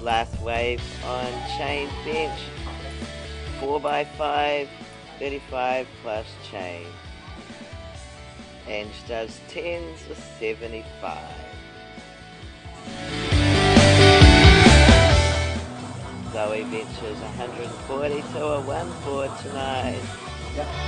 Last wave on chain bench. 4x5, 35 plus chain. And she does 10s for 75. Zoe ventures 140 to a 1-board tonight. Yep.